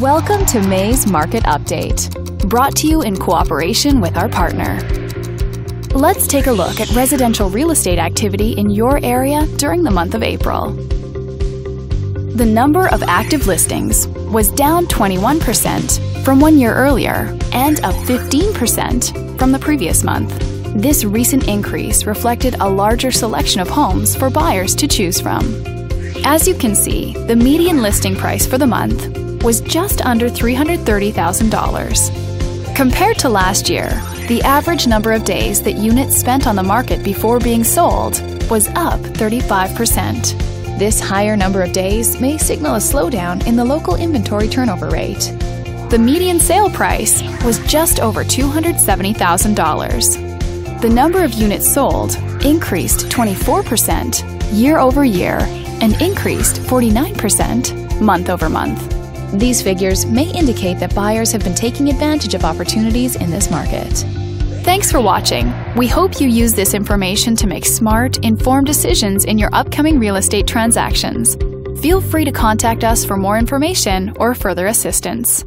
Welcome to May's Market Update, brought to you in cooperation with our partner. Let's take a look at residential real estate activity in your area during the month of April. The number of active listings was down 21% from one year earlier and up 15% from the previous month. This recent increase reflected a larger selection of homes for buyers to choose from. As you can see, the median listing price for the month was just under $330,000. Compared to last year, the average number of days that units spent on the market before being sold was up 35%. This higher number of days may signal a slowdown in the local inventory turnover rate. The median sale price was just over $270,000. The number of units sold increased 24% year over year and increased 49% month over month. These figures may indicate that buyers have been taking advantage of opportunities in this market. Thanks for watching. We hope you use this information to make smart, informed decisions in your upcoming real estate transactions. Feel free to contact us for more information or further assistance.